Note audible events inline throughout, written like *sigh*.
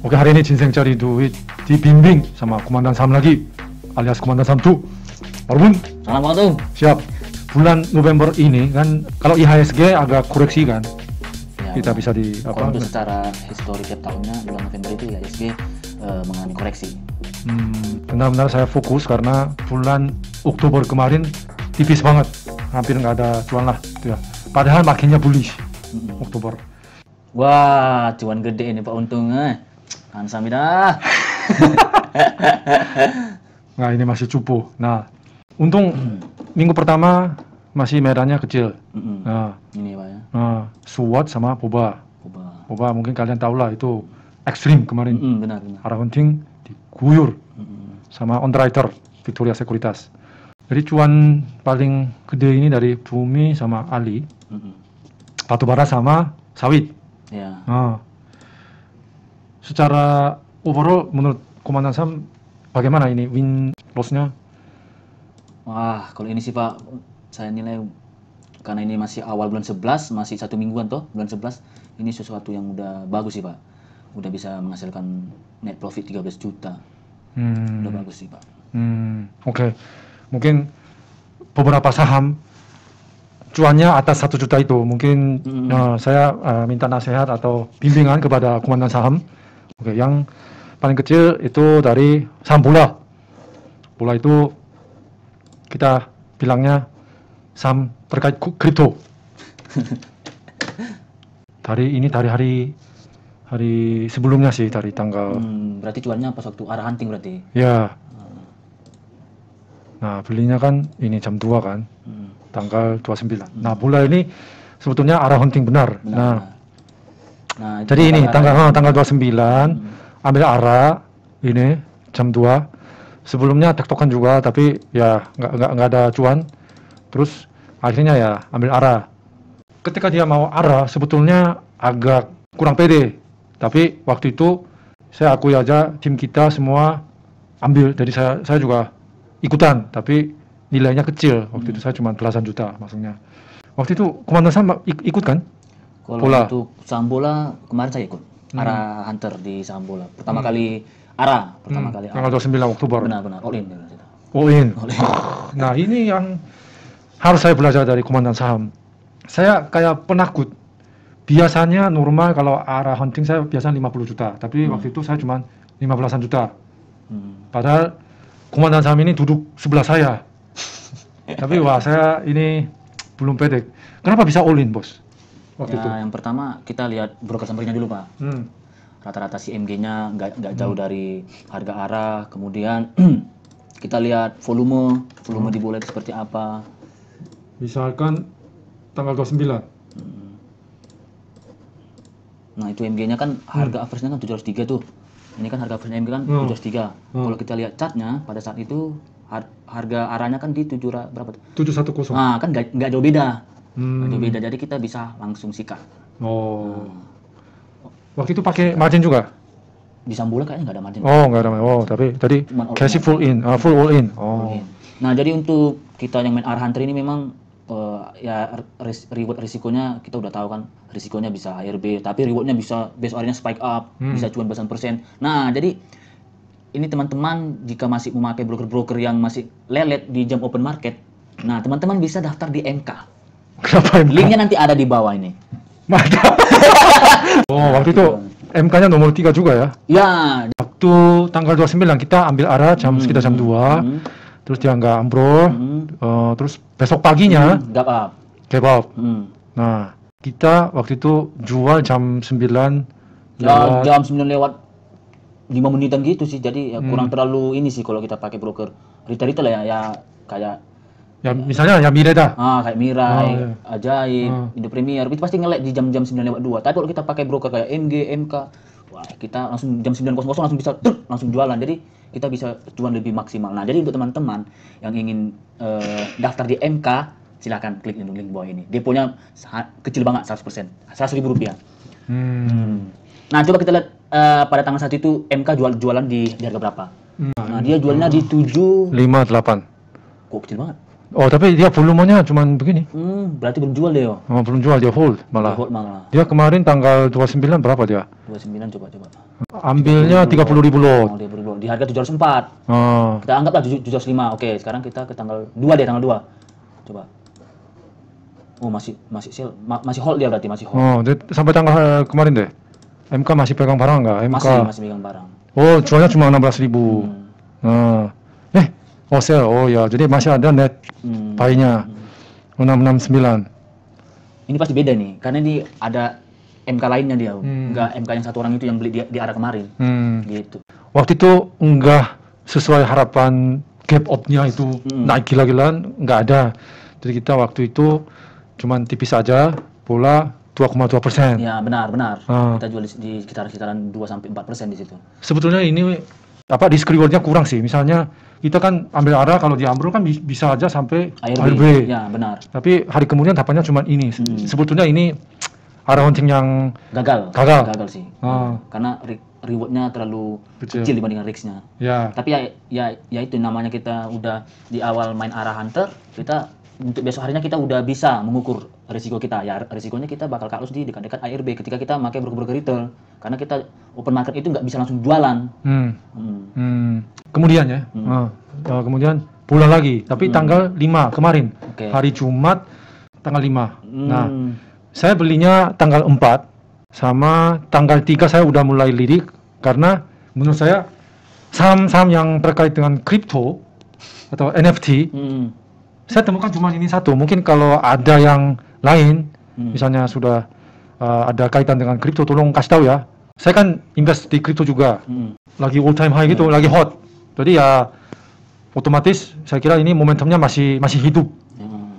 Oke hari ini Jinseng cari duit dibimbing sama Komandan Sam lagi alias Komandan Sam 2 Walaupun Assalamualaikum. siap bulan November ini kan kalau IHSG agak koreksi kan Ya, kita bisa di Kalau apa untuk secara histori tiap tahunnya bulan November itu ISG eh, mengalami koreksi. hmm, benar-benar saya fokus karena bulan Oktober kemarin tipis banget hampir nggak ada cuan lah gitu ya. padahal makinnya bullish Mm-mm. Oktober Wah, cuan gede ini Pak Untung. Eh. Kamsahamnida. *laughs* nah ini masih cupu nah untung minggu pertama masih merahnya kecil Mm-mm. nah, Ini Pak ya. nah SWOT sama Boba Coba. Boba mungkin kalian tahu lah itu ekstrim kemarin Mm-mm, benar benar. arah hunting diguyur Mm-mm. sama underwriter Victoria Sekuritas jadi cuan paling gede ini dari Bumi sama Ali Mm-mm. batubara sama sawit Ya. Nah, secara overall menurut Komandan Sam bagaimana ini win lossnya Wah, kalau ini sih Pak, saya nilai karena ini masih awal bulan 11, masih satu mingguan toh, bulan 11, ini sesuatu yang udah bagus sih Pak. Udah bisa menghasilkan net profit 13 juta. hmm, Udah bagus sih Pak. hmm, oke mungkin beberapa saham cuannya atas satu juta itu mungkin Hmm. eh, saya eh, minta nasihat atau bimbingan kepada komandan saham oke yang paling kecil itu dari saham bola bola itu kita bilangnya saham terkait kripto. *laughs* Dari ini dari hari hari sebelumnya sih dari tanggal Hmm, berarti cuannya pas waktu arah hunting berarti. ya. Nah belinya kan ini jam 2 kan Hmm, tanggal 29 nah bola ini sebetulnya arah hunting benar, benar. nah Nah, jadi ini tanggal oh, tanggal 29 Hmm, ambil arah ini jam 2 sebelumnya tektokan juga tapi ya nggak nggak nggak ada cuan terus akhirnya ya ambil arah. Ketika dia mau arah sebetulnya agak kurang pede. Tapi waktu itu saya akui aja tim kita semua ambil. Jadi saya saya juga ikutan tapi nilainya kecil. Waktu itu saya cuma belasan juta maksudnya. Waktu itu komandan sama ik- ikut kan Kalau Bola. untuk saham bola kemarin saya ikut arah hunter di saham bola. Pertama kali arah, pertama Hmm, kali tanggal 29 Oktober Benar-benar all in. all in All *laughs* in. Nah ini yang harus saya belajar dari komandan saham. Saya kayak penakut. Biasanya normal kalau arah hunting saya biasa 50 juta, tapi waktu itu saya cuma 15-an juta. Hmm. Padahal komandan saham ini duduk sebelah saya. *laughs* tapi wah saya ini belum pede. Kenapa bisa all in bos? Waktu itu. Ya, yang pertama kita lihat broker sampelnya dulu pak. Hmm. Rata-rata CMG-nya nggak nggak jauh dari harga arah. Kemudian *clears throat* kita lihat volume, volume di bola itu seperti apa. Misalkan tanggal 29. Nah itu MG-nya kan harga average-nya kan 703 tuh. Ini kan harga average MG kan Hmm. 703. Hmm. Kalau kita lihat chartnya pada saat itu har- harga arahnya kan di 7 ra- berapa tuh? 710. Nah kan nggak jauh beda. Hmm. Beda. Jadi kita bisa langsung sikat. Oh. Waktu itu pakai margin juga? Di Sambola kayaknya nggak ada margin. Oh, nggak ada. Oh, tapi tadi kasih full in, ah, full all in. Oh. Nah, jadi untuk kita yang main R Hunter ini memang eh, ya ris- reward risikonya kita udah tahu kan risikonya bisa HRB, tapi rewardnya bisa base ordernya spike up, Hmm. bisa cuan belasan persen. Nah, jadi ini teman-teman jika masih memakai broker-broker yang masih lelet di jam open market, nah teman-teman bisa daftar di MK. Kenapa MK? Linknya nanti ada di bawah ini. Mantap. *laughs* oh, waktu itu MK-nya nomor 3 juga ya. Ya, Waktu tanggal 29 kita ambil arah jam sekitar jam 2. hmm, Terus dia nggak ambrol. hmm, Eh, terus besok paginya gap up. gap up. Hmm. Nah, kita waktu itu jual jam 9 Ya, lewat jam 9 lewat 5 menitan gitu sih. Jadi ya Hmm. kurang terlalu ini sih kalau kita pakai broker retail-retail ya, ya kayak ya misalnya ya Mireda. ah kayak Mirai, Oh, iya. Ajaib, Hmm. Indo Premier itu pasti nge di jam-jam 9 lewat 2. Tapi kalau kita pakai broker kayak MG, MK, wah kita langsung jam 9.00 langsung bisa truk, langsung jualan. Jadi kita bisa cuan lebih maksimal. Nah, jadi untuk teman-teman yang ingin eh, daftar di MK, silakan klik link link bawah ini. Deponya sangat kecil banget 100%, 100 ribu rupiah. Hmm. Nah, coba kita lihat eh, pada tanggal satu itu MK jual jualan di, di harga berapa? Hmm. Nah, dia jualnya di 7 5 8. kok kecil banget. Oh, tapi dia volumenya cuman begini. Hmm, berarti belum jual deh, yo. Oh, belum jual dia hold malah. Hold malah. Dia kemarin tanggal 29 berapa dia? 29 coba coba. Ambilnya 30 ribu lot. Oh, dia beri Di harga 704. Oh, Kita anggaplah 705. Oke, sekarang kita ke tanggal 2 deh, tanggal 2. Coba. Oh, masih masih sale, ma- masih hold dia berarti masih hold. oh, jadi sampai tanggal eh, kemarin deh. MK masih pegang barang nggak? MK. Masih masih megang barang. Oh, jualnya cuma 16 ribu. Hmm. Nah, oh sale. Oh ya, jadi masih ada net Hmm. pay-nya 669. Ini pasti beda nih, karena ini ada MK lainnya dia, Hmm. enggak MK yang satu orang itu yang beli di, di arah kemarin. Hmm. Gitu. Waktu itu enggak sesuai harapan gap up-nya itu Hmm. naik gila-gilaan, enggak ada. Jadi kita waktu itu cuman tipis saja, bola 2,2 persen. Ya, benar, benar. Ah. Kita jual di, di sekitar sekitaran 2 sampai 4% di situ. Sebetulnya ini apa risk reward-nya kurang sih. Misalnya kita kan ambil arah kalau di Amro kan bi- bisa aja sampai ARB. ARB. Ya, benar. Tapi hari kemudian dapatnya cuma ini. Hmm. Sebetulnya ini arah hunting yang Gagal. Gagal. Gagal sih. Ah. Karena re- rewardnya terlalu Kecil. kecil dibandingkan risknya. ya Tapi ya, ya, ya itu namanya kita udah di awal main arah hunter, kita untuk besok harinya kita udah bisa mengukur risiko kita. Ya risikonya kita bakal kalah di dekat-dekat ARB ketika kita pakai broker-broker retail. Karena kita open market itu nggak bisa langsung jualan. hmm. Hmm. Hmm. Kemudian ya, Hmm. ah, kemudian bulan lagi, tapi tanggal 5 kemarin, Oke. hari Jumat tanggal 5. Nah, Hmm. saya belinya tanggal 4 sama tanggal 3 saya udah mulai lirik karena menurut saya saham-saham yang terkait dengan kripto atau NFT Hmm. saya temukan cuma ini satu. Mungkin kalau ada yang lain, Hmm. misalnya sudah uh, ada kaitan dengan kripto, tolong kasih tahu ya. Saya kan invest di kripto juga, Hmm. lagi all time high gitu, lagi hot. Jadi ya otomatis saya kira ini momentumnya masih masih hidup. Hmm.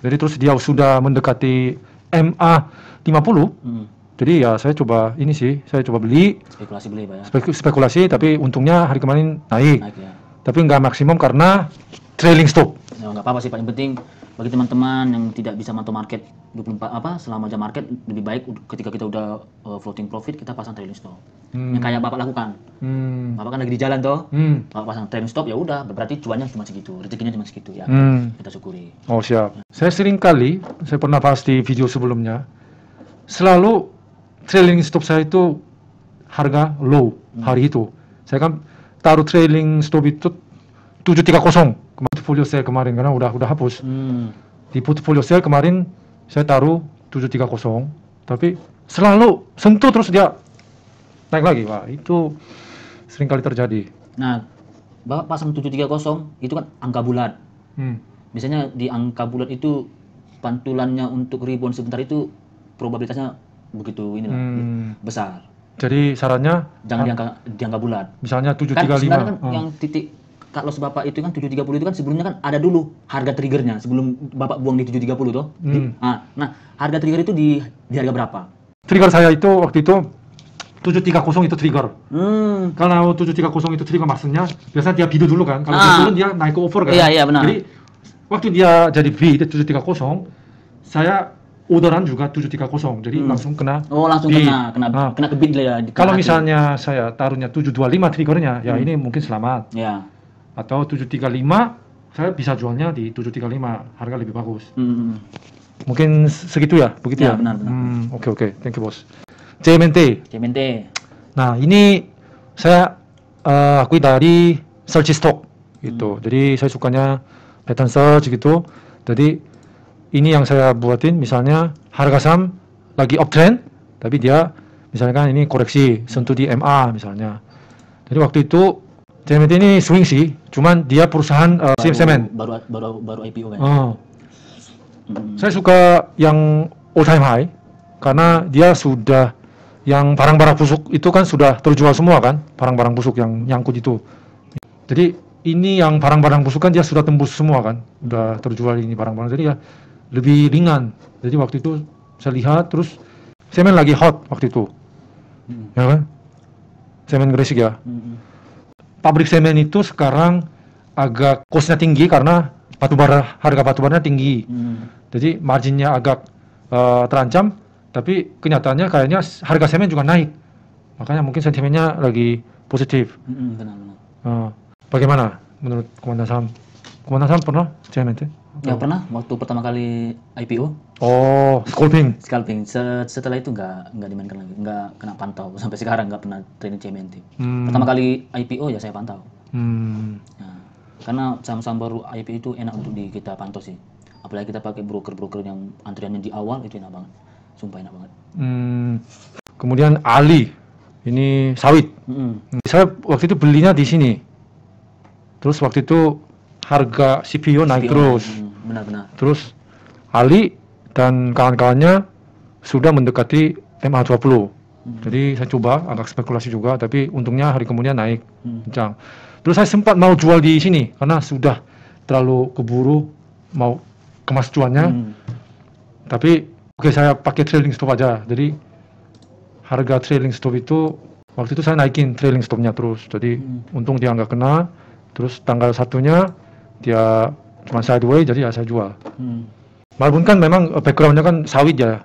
Jadi terus dia sudah mendekati MA 50. Hmm. Jadi ya saya coba ini sih, saya coba beli Spekulasi beli pak ya. spek- spekulasi, tapi untungnya hari kemarin naik. Naik ya. Tapi nggak maksimum karena trailing stop. Ya nggak apa-apa sih pak. Yang penting bagi teman-teman yang tidak bisa mantau market 24 apa selama jam market lebih baik ketika kita udah uh, floating profit kita pasang trailing stop. Hmm. Yang kayak bapak lakukan. Hmm. Bapak kan lagi di jalan toh. Hmm. Bapak pasang trailing stop ya udah berarti cuannya cuma segitu, rezekinya cuma segitu ya. Hmm. Kita syukuri. Oh siap. Saya sering kali, saya pernah bahas di video sebelumnya, selalu trailing stop saya itu harga low hari itu. Saya kan taruh trailing stop itu 730 ke portfolio saya kemarin karena udah udah hapus. Hmm. Di portfolio saya kemarin saya taruh 730 tapi selalu sentuh terus dia naik lagi. Wah, itu sering kali terjadi. Nah, Bapak pasang 730 itu kan angka bulat. Hmm. Biasanya di angka bulat itu pantulannya untuk rebound sebentar itu probabilitasnya begitu inilah Hmm. besar. Jadi sarannya Jangan di angka di angka bulat. misalnya Kan 735. sebenarnya kan Hmm. yang titik loss Bapak itu kan 730 itu kan sebelumnya kan ada dulu harga triggernya sebelum Bapak buang di 730 toh. Hmm. Nah, nah, harga trigger itu di di harga berapa? Trigger saya itu waktu itu 730 itu trigger. Hmm. Kalau 730 itu trigger maksudnya biasanya dia bidu dulu kan. Kalau dia Ah. turun dia naik ke over kan. Iya, iya, benar. Jadi waktu dia jadi di 730 saya orderan juga 730. Jadi langsung kena. Oh, langsung Di- kena kena Ah. kena kebit lah ya. Kalau misalnya saya taruhnya 725 triggernya, ya ini mungkin selamat. ya. Atau 735 saya bisa jualnya di 735 harga lebih bagus. Hmm. Mungkin segitu ya, begitu Ya, ya. benar, benar. Hmm, oke oke, thank you bos. JMNT, CMNT. Nah, ini saya eh, akui dari search stock gitu. Jadi saya sukanya pattern search gitu. Jadi ini yang saya buatin misalnya harga saham lagi uptrend tapi dia misalnya kan ini koreksi sentuh di MA misalnya. Jadi waktu itu CMT ini swing sih, cuman dia perusahaan uh, Baru- semen. Baru baru baru IPO kan. Oh. Hmm. Saya suka yang all time high karena dia sudah yang barang-barang busuk itu kan sudah terjual semua kan, barang-barang busuk yang nyangkut itu. Jadi ini yang barang-barang busuk kan dia sudah tembus semua kan, udah terjual ini barang-barang jadi ya lebih ringan. Jadi waktu itu saya lihat terus semen lagi hot waktu itu, Hmm. ya kan? Semen Gresik ya. Hmm. Pabrik semen itu sekarang agak costnya tinggi karena batubara harga batubaranya tinggi. Hmm. Jadi marginnya agak eh, terancam, tapi kenyataannya kayaknya harga semen juga naik. Makanya mungkin sentimennya lagi positif. Hmm, benar benar. Eh, bagaimana menurut komandan saham? Komandan saham pernah semen itu? Ya pernah waktu pertama kali IPO Oh, scalping. scalping. Se- setelah itu nggak nggak dimainkan lagi, nggak kena pantau *laughs* sampai sekarang nggak pernah training CMNT. Hmm. Pertama kali IPO ya saya pantau. Hmm. Nah, karena saham-saham baru IPO itu enak untuk di kita pantau sih. Apalagi kita pakai broker-broker yang antriannya di awal itu enak banget. Sumpah enak banget. Hmm. Kemudian Ali. Ini sawit. Mm-mm. Saya waktu itu belinya di sini. Terus waktu itu harga CPO naik terus. Hmm, benar-benar. Terus Ali dan kawan-kawannya sudah mendekati MA20. Jadi saya coba agak spekulasi juga, tapi untungnya hari kemudian naik Hmm. kencang. Terus saya sempat mau jual di sini karena sudah terlalu keburu mau kemas cuannya. Hmm. Tapi oke saya pakai trailing stop aja. Jadi harga trailing stop itu waktu itu saya naikin trailing stopnya terus. Jadi Hmm. untung dia nggak kena. Terus tanggal satunya dia cuma sideways jadi ya saya jual. Hmm. Walaupun kan memang eh, backgroundnya kan sawit ya.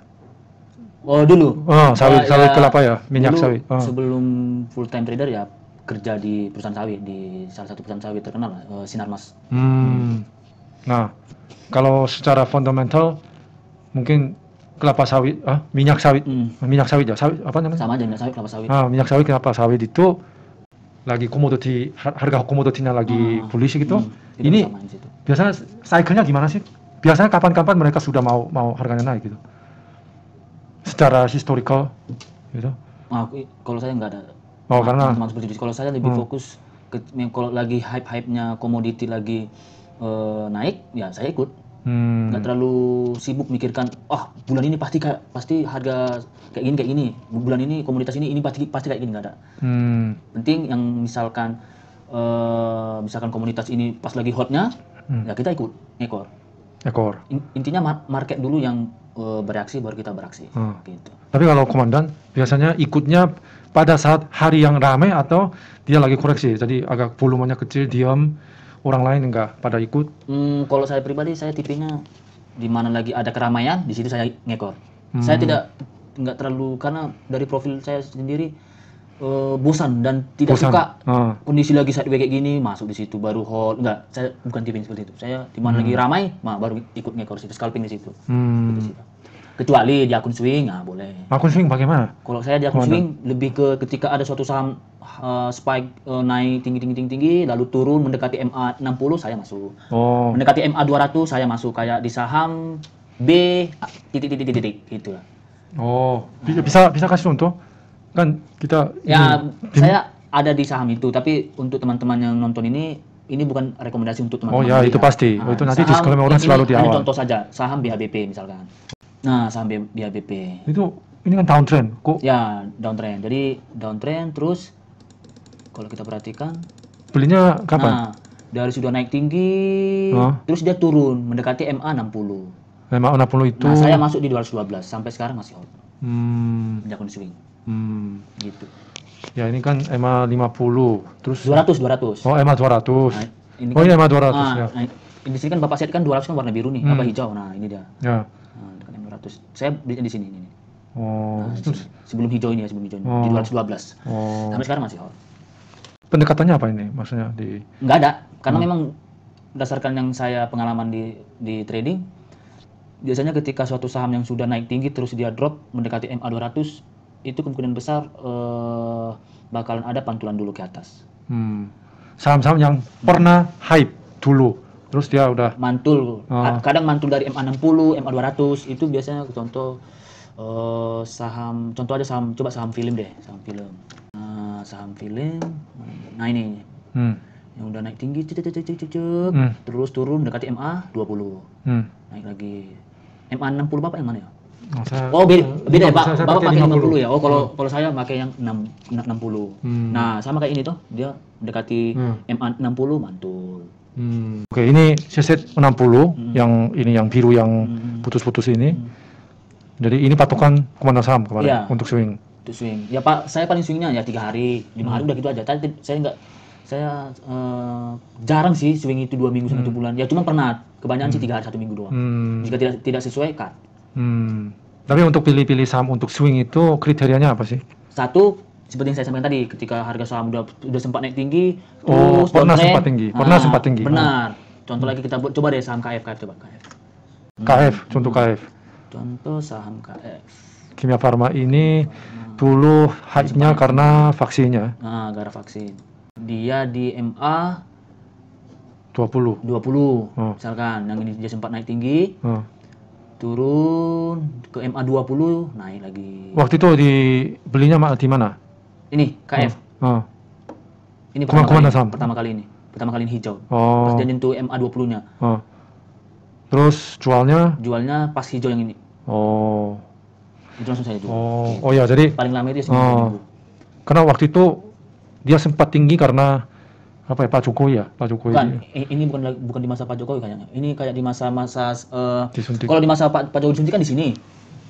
Oh dulu. Oh, sawit, Ya, sawit ya, kelapa ya, minyak dulu sawit. Oh. Sebelum full time trader ya kerja di perusahaan sawit di salah satu perusahaan sawit terkenal eh, Sinarmas. Hmm. Nah, kalau secara fundamental mungkin kelapa sawit, ah, minyak sawit, Hmm. minyak sawit ya, sawit apa namanya? Sama aja minyak sawit kelapa sawit. Ah, minyak sawit kelapa sawit itu lagi komoditi har- harga komoditinya lagi Ah, bullish gitu. hmm, Ini sama. Biasanya cycle-nya gimana sih? Biasanya kapan-kapan mereka sudah mau mau harganya naik gitu. Secara historical gitu. Ah, aku- kalau saya nggak ada Oh, karena seperti itu. Kalau saya lebih Hmm. fokus ke yang kalau lagi hype-hype-nya komoditi lagi eh, naik, ya saya ikut. hmm, Nggak terlalu sibuk mikirkan, ah bulan ini pasti kayak pasti harga kayak gini kayak gini. Bulan ini komoditas ini ini pasti pasti kayak gini nggak ada. hmm, Penting yang misalkan eh, misalkan komunitas ini pas lagi hotnya, Hmm. ya kita ikut ekor. ekor. In- intinya mar- market dulu yang eh, bereaksi baru kita beraksi. Hmm. Gitu. Tapi kalau komandan biasanya ikutnya pada saat hari yang ramai atau dia lagi koreksi. Jadi agak volumenya kecil, diam, orang lain enggak pada ikut. Hmm, kalau saya pribadi saya tipenya di mana lagi ada keramaian di situ saya ngekor. Hmm. Saya tidak nggak terlalu karena dari profil saya sendiri eh, bosan dan tidak Bosan. suka Ah, kondisi lagi sideways kayak gini masuk di situ baru hold enggak saya bukan tipe seperti itu saya di mana lagi ramai mah baru ikut ngekor situ scalping di situ hmm. Situ. kecuali di akun swing nah boleh Akun swing bagaimana? kalau saya di akun Komandan. swing lebih ke ketika ada suatu saham eh, spike eh, naik tinggi tinggi tinggi tinggi lalu turun mendekati MA 60 saya masuk Oh, mendekati MA 200 saya masuk kayak di saham B ah, titik titik titik titik gitu lah. oh, bi- bisa bisa kasih contoh? Kan kita Ya ini- saya ada di saham itu tapi untuk teman-teman yang nonton ini ini bukan rekomendasi untuk Oh teman-teman. ya, itu melihat. pasti. Oh, itu nanti disclaimer orang selalu di awal. contoh saja saham BHBP misalkan. Nah saham BHBP itu ini kan downtrend. Kok ya downtrend jadi downtrend terus kalau kita perhatikan belinya kapan? nah dari sudah naik tinggi Oh. terus dia turun mendekati MA 60. Memang 60 itu. Nah saya masuk di 212 sampai sekarang masih hold Hmm, di akun swing hmm. gitu. Ya ini kan EMA 50. Terus 200 200. Oh, EMA 200. Nah, ini Oh, kan, iya, EMA 200 ah, ya. nah, di sini kan Bapak saya kan 200 kan warna biru nih, Hmm. apa hijau. Nah, ini dia. Ya. Nah, dekat yang 200. Saya belinya di sini ini. Oh, Nah, terus sebelum hijau ini ya, sebelum hijau ini. Oh. Di 212. oh. Sampai sekarang masih hold. Pendekatannya apa ini? Maksudnya di Enggak ada, karena Hmm. memang berdasarkan yang saya pengalaman di di trading biasanya ketika suatu saham yang sudah naik tinggi terus dia drop mendekati MA 200 itu kemungkinan besar eh, bakalan ada pantulan dulu ke atas. hmm, saham-saham yang pernah hype dulu. Terus dia udah mantul Oh. Kadang mantul dari MA 60 MA 200 itu biasanya contoh eh, saham contoh aja saham coba saham film deh saham film nah, saham film nah ini hmm, yang udah naik tinggi cek, cek, cek, cek, cek, cek, Hmm. terus turun mendekati MA 20 hmm. naik lagi MA 60 bapak yang mana ya Oh, saya, oh beda beda ya pak bapak pakai 50 ya oh Hmm. kalau kalau saya pakai yang 6 60 Hmm. nah sama kayak ini tuh dia mendekati Hmm. MA 60 mantul Hmm. Oke, ini CZ 60 Hmm. yang ini yang biru yang Hmm. putus-putus ini. Jadi ini patokan komandan saham kemarin Iya. untuk swing. itu swing ya pak saya paling swingnya ya tiga hari lima Hmm. hari udah gitu aja tadi saya nggak saya eh, jarang sih swing itu dua minggu satu bulan ya cuma pernah kebanyakan sih tiga hari satu minggu doang Hmm. jika tidak tidak sesuai cut Hmm. Tapi untuk pilih-pilih saham untuk swing itu kriterianya apa sih? satu seperti yang saya sampaikan tadi ketika harga saham udah udah sempat naik tinggi Oh, terus pernah sempat tinggi, pernah sempat tinggi. benar Contoh lagi kita coba deh saham KF, KF coba KF. KF, contoh KF. Contoh saham KF. Kimia Farma ini dulu hype-nya karena vaksinnya Nah, gara vaksin. Dia di MA 20. 20 Oh. misalkan yang ini dia sempat naik tinggi Oh. Turun ke MA 20 naik lagi Waktu itu dibelinya di mana? ini KF Oh. ini Kemana- pertama kali Sam? pertama kali ini pertama kali ini hijau pas Oh. dia nyentuh MA 20 nya oh. Terus jualnya? jualnya pas hijau yang ini Oh. itu langsung saya jual Oh. Oh ya, jadi paling lama itu Oh. seminggu minggu. karena waktu itu dia sempat tinggi karena apa ya Pak Jokowi ya, Pak Jokowi bukan ini bukan bukan di masa Pak Jokowi kayaknya ini kayak di masa-masa disuntik. kalau di masa Pak, Pak Jokowi disuntik kan di sini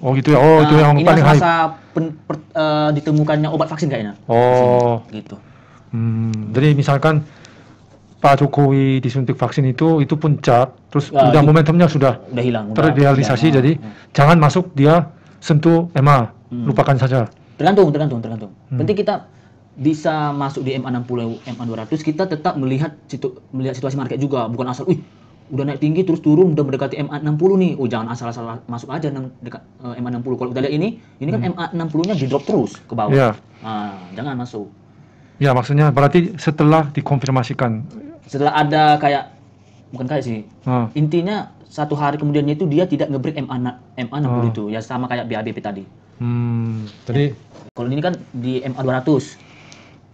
Oh gitu ya. Oh itu Nah, yang ini paling masa pen- per- eh, ditemukannya obat vaksin kayaknya Oh. gitu Hmm, jadi misalkan Pak Jokowi disuntik vaksin itu itu puncak, terus Ya, udah itu- momentumnya sudah udah hilang terrealisasi, udah, jadi ah. jangan masuk dia sentuh EMA, Hmm. lupakan saja. tergantung tergantung tergantung Hmm. penting kita bisa masuk di MA 60 MA 200 kita tetap melihat situ, melihat situasi market juga. Bukan asal wih udah naik tinggi terus turun udah mendekati MA 60 nih. Oh jangan asal-asal masuk aja dekat eh, MA 60 kalau kita lihat ini ini kan MA 60 nya di drop terus ke bawah. Hmm. Iya, nah, jangan masuk. Ya maksudnya berarti setelah dikonfirmasikan. setelah ada kayak bukan kayak sih. Ah, intinya satu hari kemudiannya itu dia tidak ngebreak MA na- MA 60 Oh. itu. Ya sama kayak BABP tadi. Hmm, jadi kalau ini kan di MA 200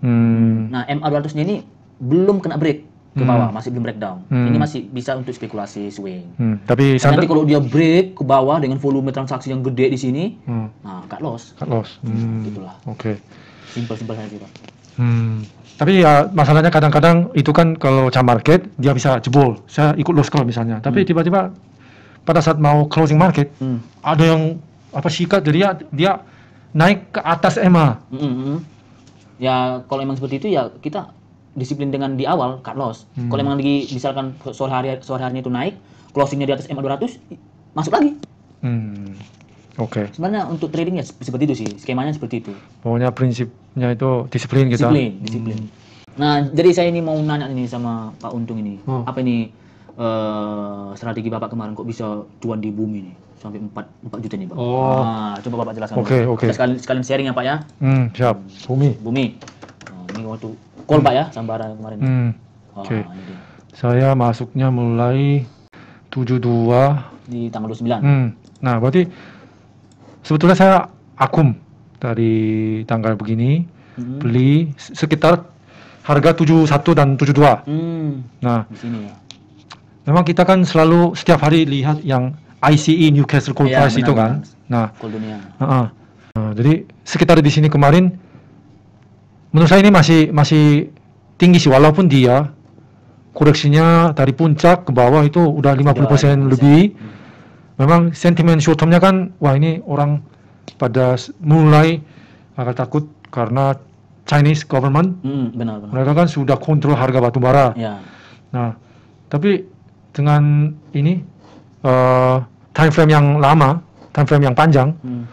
hmm, Nah, MA 200-nya ini belum kena break ke Hmm. bawah, masih belum breakdown. Hmm. Ini masih bisa untuk spekulasi swing. hmm, tapi Nah, nanti kalau dia break ke bawah dengan volume transaksi yang gede di sini, hmm, nah cut loss. cut loss. Hmm, Gitulah. Oke. Simpel-simpel saja, Pak. Hmm. Tapi ya masalahnya kadang-kadang itu kan kalau jam market dia bisa jebol. Saya ikut loss call misalnya. Tapi tiba-tiba pada saat mau closing market Hmm. ada yang apa sikat jadi dia, dia naik ke atas EMA. Mm, mm, mm. Ya kalau emang seperti itu ya kita disiplin dengan di awal cut loss. Hmm. Kalau emang lagi misalkan sore hari sore harinya itu naik, closingnya di atas MA 200 i- masuk lagi. Hmm. Oke. Sebenarnya untuk trading ya sep- seperti itu sih, skemanya seperti itu. Pokoknya prinsipnya itu disiplin kita. Disiplin, disiplin. Nah, jadi saya ini mau nanya ini sama Pak Untung ini. Oh. Apa ini eh, strategi Bapak kemarin kok bisa cuan di bumi nih? Sampai 4, 4 juta nih, Pak. Oh. Nah, coba Bapak jelaskan. Oke, dulu. oke. Kita sekalian, sekalian sharing ya, Pak ya. Hmm, siap. Bumi. Bumi. Nah, ini waktu call Pak ya, Sambara kemarin. Hmm. Wah, oke. dia. Saya masuknya mulai 72 Di tanggal 29. Hmm. Nah, berarti sebetulnya saya akum dari tanggal begini Hmm. beli se- sekitar harga 71 dan 72. Hmm, Nah, di sini ya. memang kita kan selalu setiap hari lihat yang ICE Newcastle Coal Iya, Price benar, itu kan. Nah, dunia. uh-uh. Nah, jadi sekitar di sini kemarin menurut saya ini masih masih tinggi sih walaupun dia koreksinya dari puncak ke bawah itu udah 50% Udah, lebih. Hmm. memang sentimen short termnya kan wah ini orang pada mulai agak takut karena Chinese government Hmm, benar benar. mereka kan sudah kontrol harga batu bara. Ya. Nah, tapi dengan ini eh time frame yang lama, time frame yang panjang, Hmm.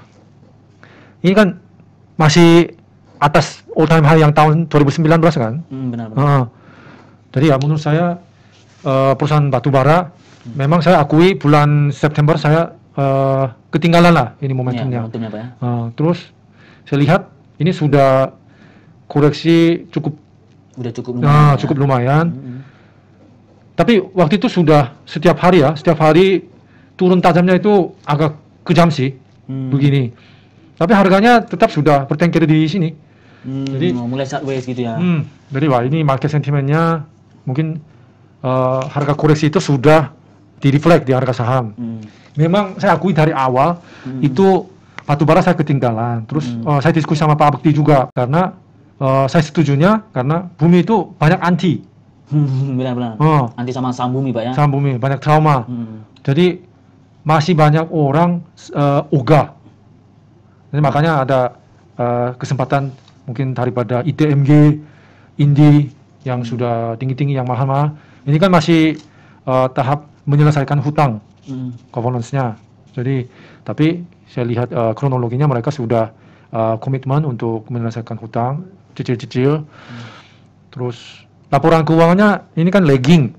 ini kan masih atas all time high yang tahun 2019 kan. Hmm, benar benar. Heeh. jadi ya menurut saya eh, perusahaan batu bara memang saya akui bulan September saya eh, ketinggalan lah ini Ya, momentumnya. momentumnya Pak ya. Eh, terus saya lihat ini sudah koreksi cukup Udah cukup lumayan. nah, ya. cukup lumayan. Hmm. Tapi waktu itu sudah setiap hari ya, setiap hari turun tajamnya itu agak kejam sih Hmm. begini. Tapi harganya tetap sudah bertengkar di sini. Hmm, Jadi- mulai sideways gitu ya. Hmm, jadi wah ini market sentimennya mungkin eh, harga koreksi itu sudah direflect di harga saham. Hmm. Memang saya akui dari awal Hmm. itu batubara saya ketinggalan. Terus Hmm. eh, saya diskusi sama Pak Bekti juga karena eh, saya setujunya karena bumi itu banyak anti, Benar-benar. oh, Nanti sama saham bumi Pak ya. saham bumi banyak trauma. Hmm. Jadi masih banyak orang ogah. Jadi makanya ada eh, kesempatan mungkin daripada ITMG, Indi yang sudah tinggi-tinggi yang mahal-mahal. Ini kan masih eh, tahap menyelesaikan hutang Hmm. governance-nya. Jadi tapi saya lihat eh, kronologinya mereka sudah eh, komitmen untuk menyelesaikan hutang cicil-cicil. Terus laporan keuangannya ini kan lagging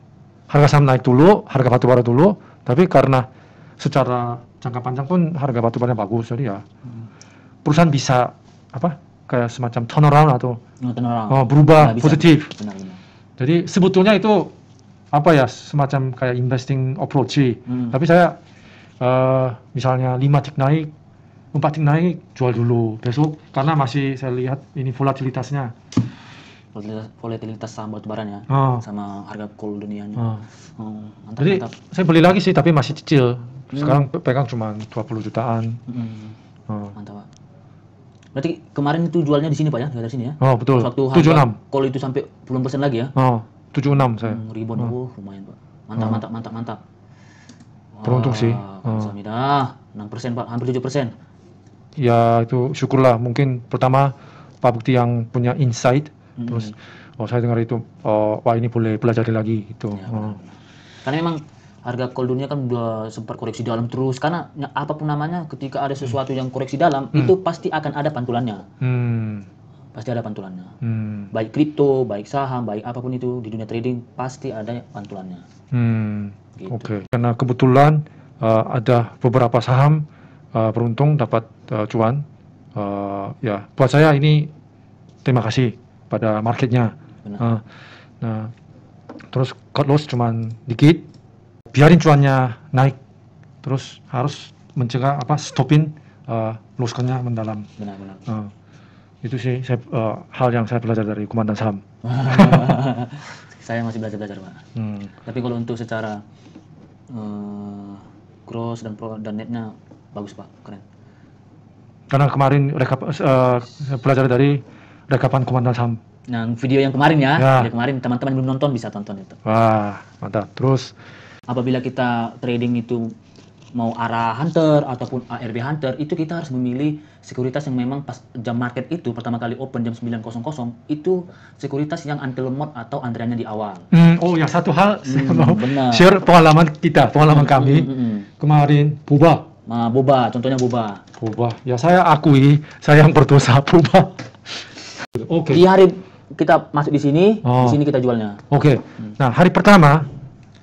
harga saham naik dulu, harga batu bara dulu, tapi karena secara jangka panjang pun harga batu bara bagus, jadi ya Hmm. perusahaan bisa apa kayak semacam turnaround atau Nonton orang. oh, berubah Nah, positif. Benar benar. Jadi sebetulnya itu apa ya semacam kayak investing approach sih. Hmm. Tapi saya eh, misalnya 5 tik naik, 4 tik naik, jual dulu besok karena masih saya lihat ini volatilitasnya. Volatilitas, volatilitas saham batu baranya Oh. sama harga coal dunianya. Oh. Oh, mantap Jadi mantap. saya beli lagi sih tapi masih cicil. Sekarang pe- pegang cuma 20 jutaan. Hmm, Oh, mantap pak. Berarti kemarin itu jualnya di sini pak ya, di sini ya? oh betul. Waktu harga 76. coal itu sampai puluhan persen lagi ya? Oh, 76 saya. Hmm, ribuan, oh, lumayan pak. Mantap, Oh. mantap, mantap, mantap. Beruntung sih. Wah, Oh. Samidah, 6 persen pak, hampir 7 persen. Ya itu syukurlah mungkin pertama Pak Bukti yang punya insight Hmm. terus oh saya dengar itu oh, wah ini boleh pelajari lagi gitu. Ya, Oh. Karena memang harga coal dunia kan udah sempat koreksi dalam terus karena ya, apa pun namanya ketika ada sesuatu yang koreksi dalam itu pasti akan ada pantulannya Hmm. pasti ada pantulannya Hmm. baik kripto baik saham baik apa pun itu di dunia trading pasti ada pantulannya Hmm. Gitu. Oke. Karena kebetulan uh, ada beberapa saham uh, beruntung dapat uh, cuan. Uh, ya, buat saya ini terima kasih pada marketnya. benar Uh, nah, terus cut loss cuman dikit. Biarin cuannya naik. Terus harus mencegah apa stopin uh, lossnya mendalam. benar benar Uh, itu sih saya, uh, hal yang saya belajar dari komandan saham. *laughs* saya masih belajar belajar pak Hmm. tapi kalau untuk secara eh, gross dan pro dan netnya bagus pak keren Karena kemarin rekap uh, saya belajar dari rekapan komandan saham. nah video yang kemarin ya, Ya. video kemarin teman-teman yang belum nonton bisa tonton itu Wah, mantap. Terus apabila kita trading itu mau arah hunter ataupun ARB hunter itu kita harus memilih sekuritas yang memang pas jam market itu pertama kali open jam 9.00 itu sekuritas yang anti lemot atau antriannya di awal. Hmm, oh ya satu hal saya Hmm, mau benar. share pengalaman kita, pengalaman kami Hmm, hmm, hmm. kemarin boba, Nah, boba, contohnya boba. boba. Ya saya akui saya yang berdosa boba. Oke, Di hari kita masuk di sini, Oh. di sini kita jualnya. oke. Nah hari pertama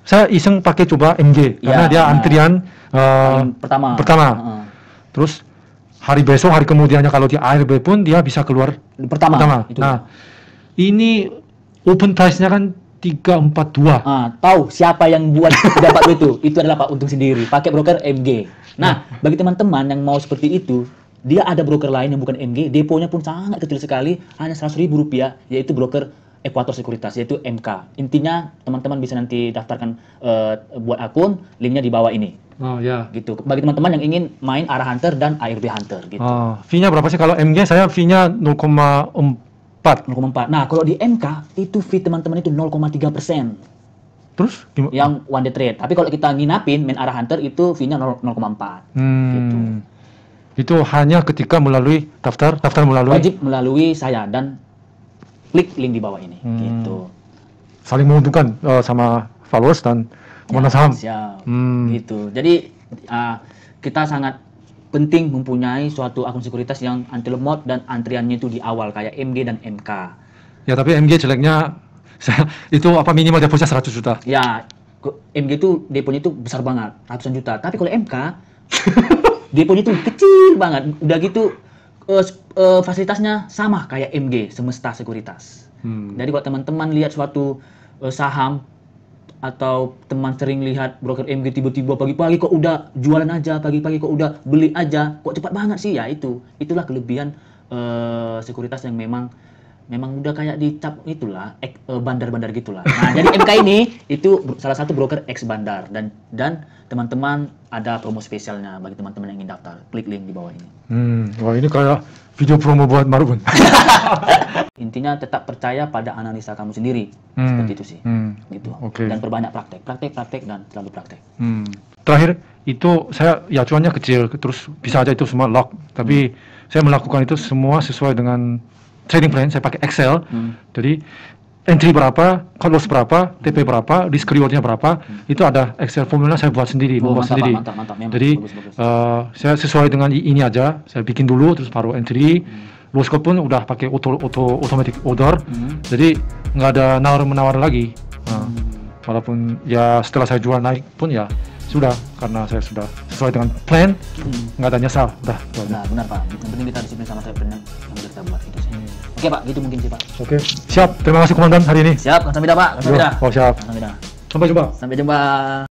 saya iseng pakai coba MG karena Ya, dia nah. antrian Paling pertama. pertama. Heeh. terus hari besok hari kemudiannya kalau di ARB pun dia bisa keluar Pertama. pertama. Itu. Nah ini open price-nya kan 342. Ah, tahu siapa yang buat *laughs* dapat itu? Itu adalah Pak Untung sendiri, pakai broker MG. Nah, bagi teman-teman yang mau seperti itu, dia ada broker lain yang bukan MG, deponya pun sangat kecil sekali, hanya 100 ribu rupiah, yaitu broker Equator Sekuritas, yaitu MK. Intinya teman-teman bisa nanti daftarkan eh, buat akun, linknya di bawah ini. Oh ya. Gitu. Bagi teman-teman yang ingin main arah hunter dan ARB hunter, gitu. Oh, fee-nya berapa sih kalau MG? Saya fee-nya 0,4. 0,4. Nah, kalau di MK itu fee teman-teman itu 0,3 persen. Terus gimana? yang one day trade. Tapi kalau kita nginapin main arah hunter itu fee-nya 0- 0,4. Hmm. Itu hanya ketika melalui daftar, daftar melalui Wajib melalui saya dan klik link di bawah ini Hmm. gitu. saling menguntungkan eh, sama followers dan komandan saham. Siap. Hmm. Gitu. Jadi ah, kita sangat penting mempunyai suatu akun sekuritas yang anti lemot dan antriannya itu di awal kayak MG dan MK. Ya tapi MG jeleknya *laughs* itu apa minimal depositnya 100 juta. Ya, MG itu deponya itu besar banget, ratusan juta. Tapi kalau MK *laughs* deponya itu kecil banget. Udah gitu s- eh, fasilitasnya sama kayak MG, Semesta Sekuritas. Hmm. Jadi kalau teman-teman lihat suatu eh, saham atau teman sering lihat broker MG tiba-tiba pagi-pagi kok udah jualan aja, pagi-pagi kok udah beli aja, kok cepat banget sih ya itu. Itulah kelebihan eh, sekuritas yang memang memang udah kayak dicap itulah eh, bandar-bandar gitulah. Nah, jadi MK ini itu salah satu broker ex bandar dan dan teman-teman ada promo spesialnya bagi teman-teman yang ingin daftar. Klik link di bawah ini. Hmm. Wah ini kayak video promo buat Marubun. *laughs* Intinya tetap percaya pada analisa kamu sendiri. Hmm. Seperti itu sih. Hmm. Gitu. Oke. Dan perbanyak praktek, praktek, praktek dan selalu praktek. Hmm. Terakhir itu saya ya cuannya kecil terus bisa aja itu semua lock tapi saya melakukan itu semua sesuai dengan trading plan saya pakai Excel Hmm. jadi entry berapa cut loss berapa TP berapa risk rewardnya berapa itu ada Excel formula saya buat sendiri Hmm. Oh, membuat mantap, sendiri mantap, mantap. Jadi bagus, bagus. eh, saya sesuai dengan ini aja saya bikin dulu terus baru entry loss cut pun udah pakai auto auto automatic order Hmm. jadi nggak ada nawar menawar lagi Nah, walaupun ya setelah saya jual naik pun ya sudah karena saya sudah sesuai dengan plan Hmm. nggak ada nyesal udah. Nah, benar Pak. Yang penting kita disiplin sama travel yang yang udah kita buat itu sih. Oke Pak, gitu mungkin sih Pak. oke siap terima kasih komandan hari ini Siap, sampai Pak. Sampai oh siap sampai jumpa Sampai jumpa.